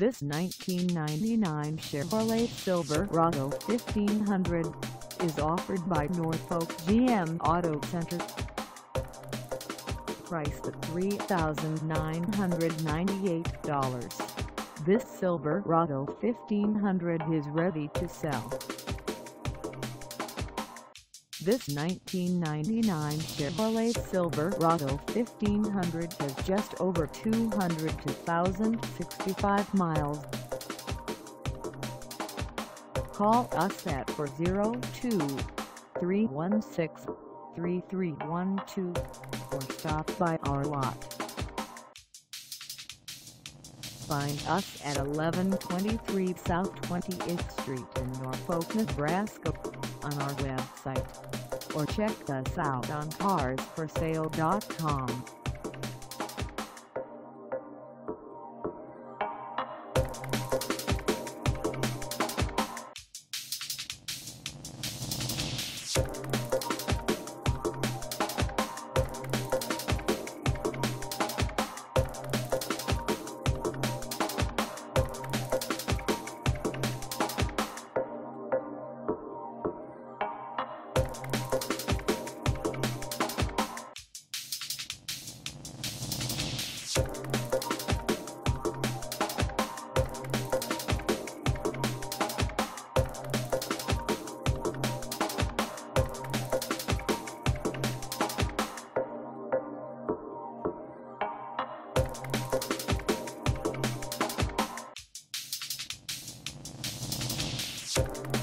This 1999 Chevrolet Silverado 1500 is offered by Norfolk GM Auto Center. Priced at $3,998, this Silverado 1500 is ready to sell. This 1999 Chevrolet Silverado 1500 has just over 202,065 miles. Call us at 402-316-3312 or stop by our lot. Find us at 1123 South 20th Street in Norfolk, Nebraska on our website or check us out on carsforsale.com. Thank